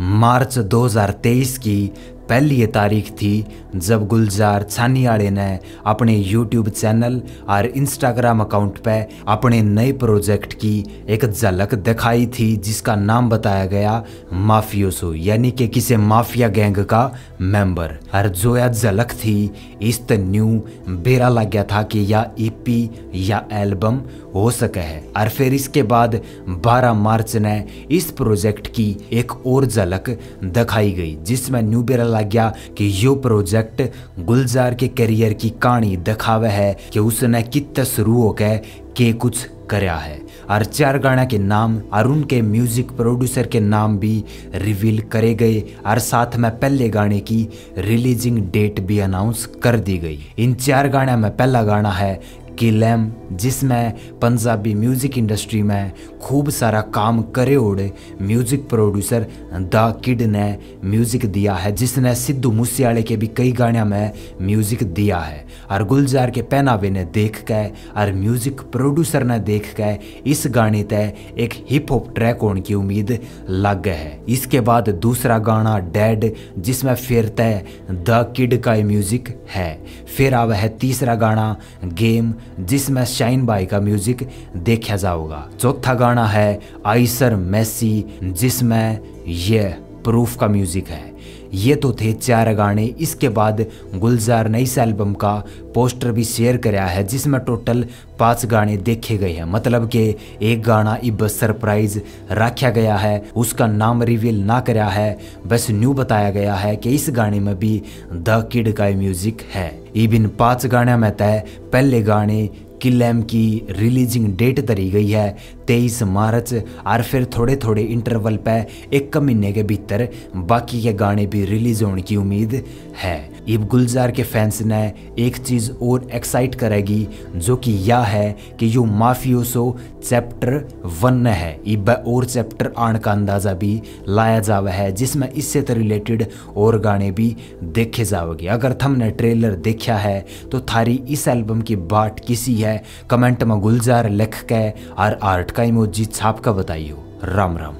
मार्च 2023 की पहली ये तारीख थी जब गुलजार छानियाड़े ने अपने यूट्यूब चैनल और इंस्टाग्राम अकाउंट पे अपने नए प्रोजेक्ट की एक झलक दिखाई थी, जिसका नाम बताया गया माफियोसो, यानी कि किसी माफिया गैंग का मेंबर और जो यह झलक थी, इस न्यू बेरा लग गया था कि या ईपी या एल्बम हो सके है। और फिर इसके बाद 12 मार्च ने इस प्रोजेक्ट की एक और झलक दिखाई गई, जिसमें न्यू बेरा लग गया कि यो प्रोजेक्ट गुलजार के करियर की कहानी दिखावे है कि उसने कितना शुरू होकर के कुछ करया है। और चार गाना के नाम, और उनके म्यूज़िक प्रोड्यूसर के नाम भी रिवील करे गए, और साथ में पहले गाने की रिलीजिंग डेट भी अनाउंस कर दी गई। इन चार गाने में पहला गाना है किलैम जिसमें पंजाबी म्यूज़िक इंडस्ट्री में खूब सारा काम करे ओढ़े म्यूज़िक प्रोड्यूसर द किड ने म्यूज़िक दिया है, जिसने सिद्धू मूसेवाले के भी कई गाने में म्यूज़िक दिया है। और गुलजार के पहनावे ने देख के, और म्यूज़िक प्रोड्यूसर ने देख के, इस गाने तय एक हिप हॉप ट्रैक होने की उम्मीद लग गए है। इसके बाद दूसरा गाना डैड जिसमें फिर तय द किड का म्यूज़िक है। फिर आवा है तीसरा गाना गेम जिसमें शाइन बाई का म्यूज़िक देखा जाओगा। चौथा गाना है आइसर मैसी जिसमें यह प्रूफ का म्यूज़िक है। ये तो थे चार गाने। इसके बाद गुलजार ने इस एल्बम का पोस्टर भी शेयर कराया है, जिसमें टोटल पाँच गाने देखे गए हैं। मतलब कि एक गाना इब सरप्राइज़ रखा गया है, उसका नाम रिवील ना कराया है, बस न्यू बताया गया है कि इस गाने में भी द किड का म्यूज़िक है। इबिन पाँच गाने में तय, पहले गाने किलैम की रिलीजिंग डेट तरी गई है। तेईस मार्च, और फिर थोड़े थोड़े इंटरवल पे एक महीने के भीतर बाकी के गाने भी रिलीज़ होने की उम्मीद है। इब गुलजार के फैंस ने एक चीज़ और एक्साइट करेगी, जो कि यह है कि यो माफियोसो चैप्टर वन है। इब और चैप्टर आने का अंदाज़ा भी लाया जावा है, जिसमें इससे तो रिलेटेड और गाने भी देखे जाओगे। अगर थमने ट्रेलर देखा है तो थारी इस एल्बम की बाट किसी है। कमेंट में गुलजार लिख के और आर्ट का इमोजी छाप का बताइयो। राम राम।